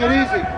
que dice.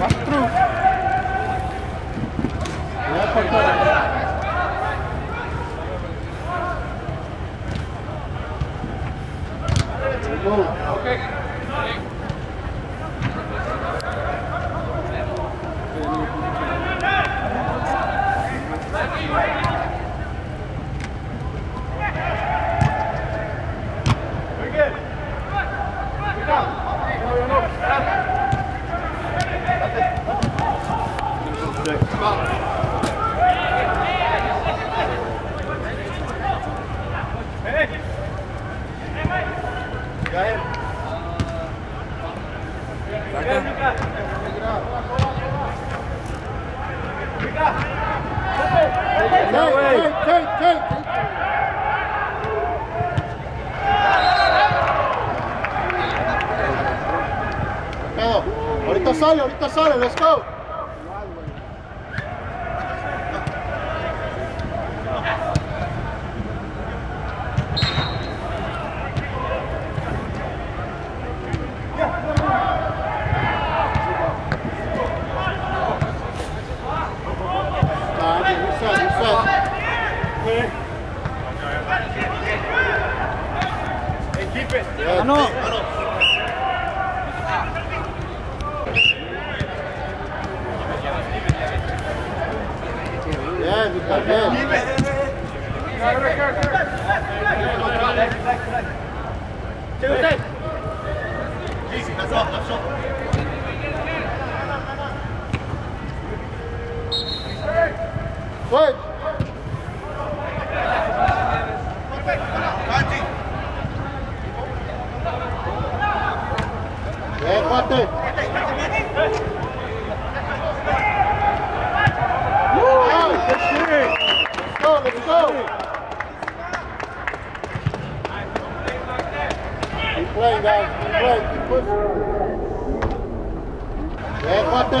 Quatro. Boa, Porto Ahorita sale, ahorita sale, let's go. velho, tá vendo? É, bate. Keep playing, guys. Keep playing. Keep pushing. Yeah, Fuerte.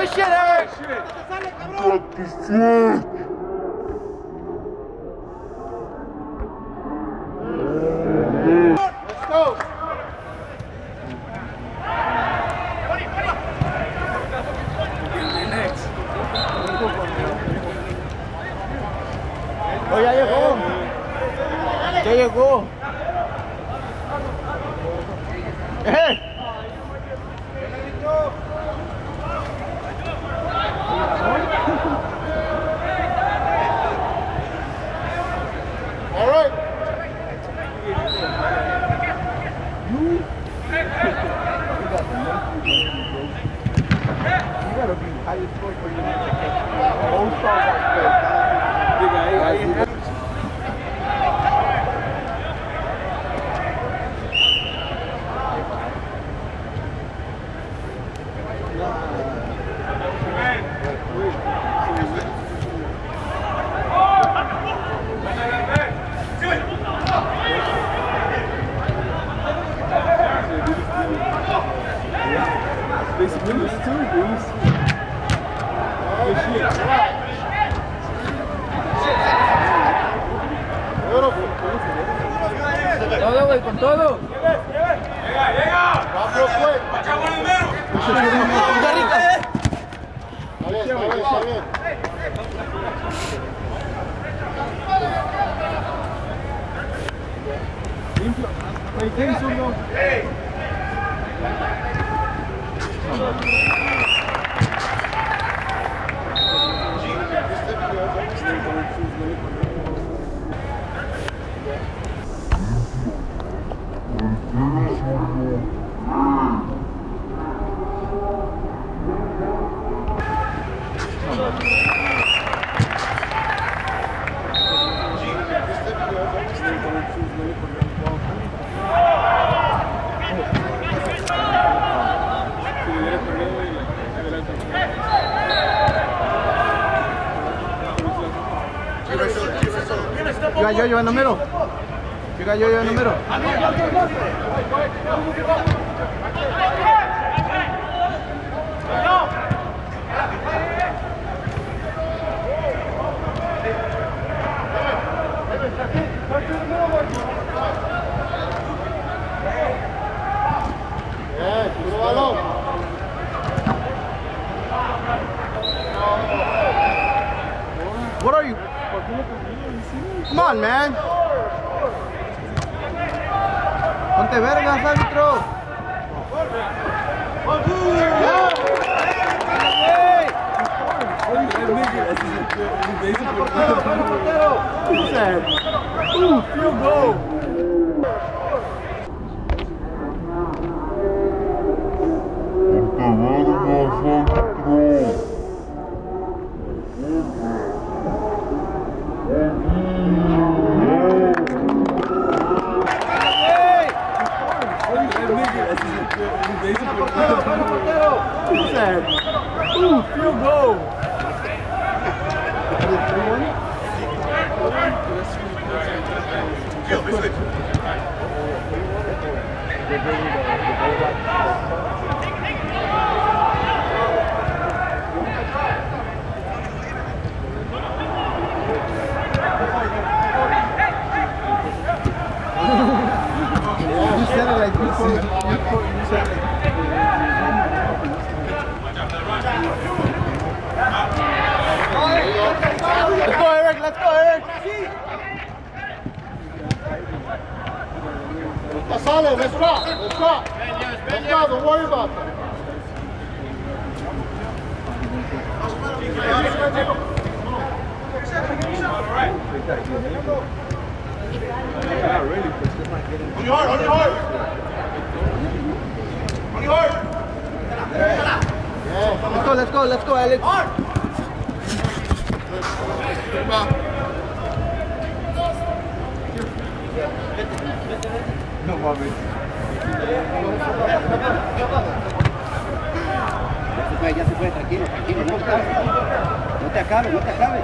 Commissioner! Amen. lleva el eh, número? ¿Qué gallo eh, lleva el número? That's. Let's rock. Let's rock. Let's go. Don't worry about that. On your heart. On your heart. On your heart. Let's go, let's go, let's go, Alex. Come on. No mames. Ya se puede, ya se puede, tranquilo, tranquilo, no te acabes. No te acabes, no te acabes.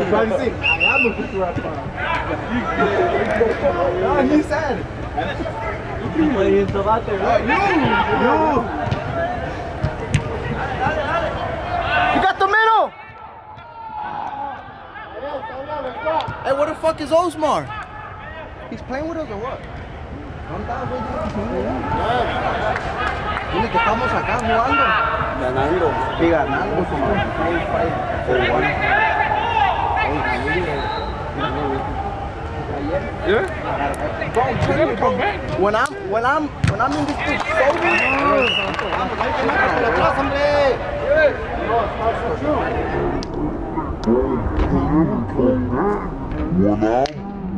I am a good rapper. No, he said. You, you. You got the middle. Let's rock. Hey, where the fuck is Osmar? He's playing with us or what? ¿Dónde está, güey? Dile que estamos acá jugando. Ganando. Sí, ganando. Five, five, four, one. Yeah? Bro, I'm telling you, bro. When I'm, when I'm, when I'm in this bitch sober. When I'm,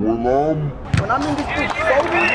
when I'm When I'm in this bitch sober.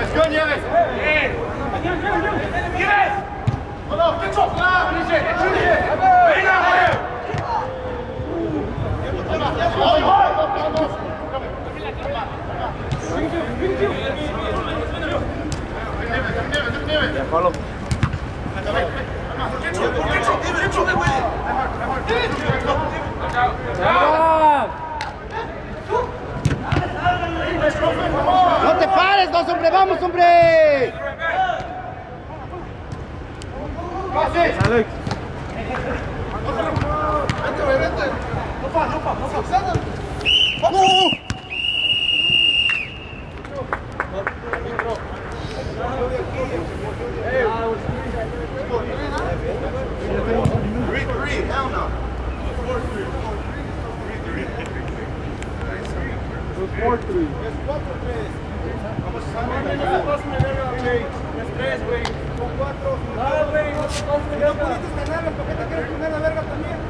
scogliare come on! ¡Pares dos, hombre! ¡Vamos, hombre! ¡Pase! ¡Alex! ¡Vente, vente! ¡No pa, no pa! ¡No pa! ¡No! Three, three, hell no. Four, three, four, three. Three, three. Four, three. Es cuatro, tres. tres, cuatro. Ah, güey. No, no, no, no, no, no, no, no, no, no,